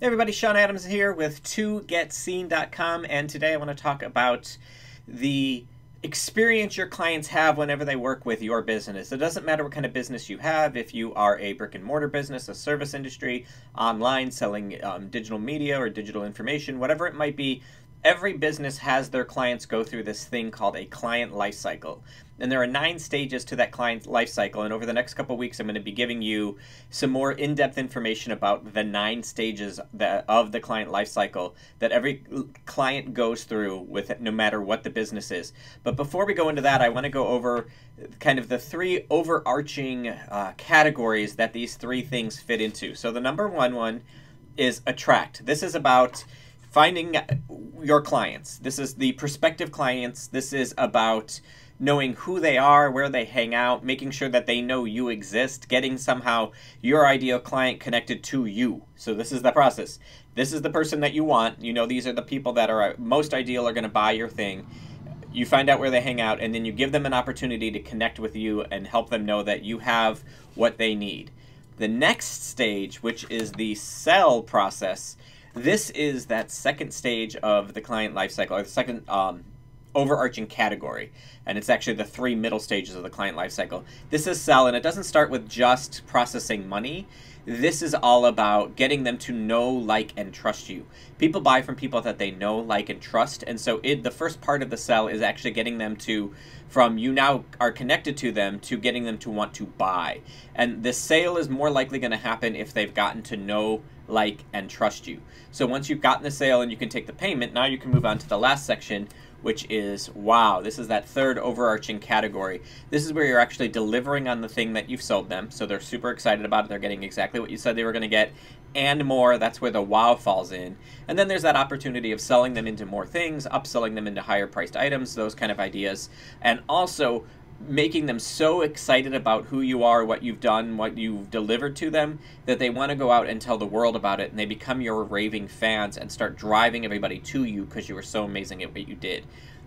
Hey everybody, Sean Adams here with ToGetSeen.com and today I want to talk about the experience your clients have whenever they work with your business. It doesn't matter what kind of business you have, if you are a brick and mortar business, a service industry, online, selling um, digital media or digital information, whatever it might be, every business has their clients go through this thing called a client life cycle. And there are nine stages to that client life cycle. And over the next couple weeks, I'm going to be giving you some more in depth information about the nine stages of the client life cycle that every client goes through with it, no matter what the business is. But before we go into that, I want to go over kind of the three overarching uh, categories that these three things fit into. So the number one one is attract. This is about finding your clients. This is the prospective clients. This is about knowing who they are, where they hang out, making sure that they know you exist, getting somehow your ideal client connected to you. So this is the process. This is the person that you want. You know these are the people that are uh, most ideal are going to buy your thing. You find out where they hang out and then you give them an opportunity to connect with you and help them know that you have what they need. The next stage, which is the sell process, this is that second stage of the client lifecycle, or the second um, overarching category. And it's actually the three middle stages of the client lifecycle. This is sell, and it doesn't start with just processing money. This is all about getting them to know, like, and trust you. People buy from people that they know, like, and trust. And so it, the first part of the sell is actually getting them to, from you now are connected to them, to getting them to want to buy. And the sale is more likely going to happen if they've gotten to know, like, and trust you. So once you've gotten the sale and you can take the payment, now you can move on to the last section, which is wow. This is that third overarching category. This is where you're actually delivering on the thing that you've sold them. So they're super excited about it. They're getting exactly what you said they were going to get and more. That's where the wow falls in. And then there's that opportunity of selling them into more things, upselling them into higher priced items, those kind of ideas. And also making them so excited about who you are, what you've done, what you've delivered to them, that they want to go out and tell the world about it, and they become your raving fans and start driving everybody to you because you were so amazing at what you did.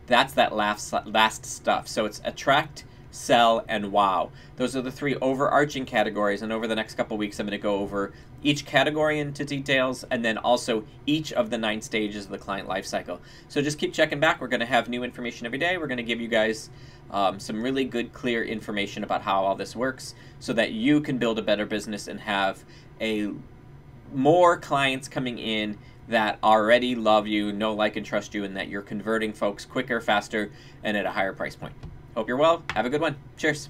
That's that last last stuff. So it's attract, sell, and wow. Those are the three overarching categories, and over the next couple weeks, I'm going to go over each category into details, and then also each of the nine stages of the client lifecycle. So just keep checking back. We're going to have new information every day. We're going to give you guys um, some really good, clear information about how all this works, so that you can build a better business and have a more clients coming in that already love you, know, like, and trust you, and that you're converting folks quicker, faster, and at a higher price point. Hope you're well. Have a good one. Cheers.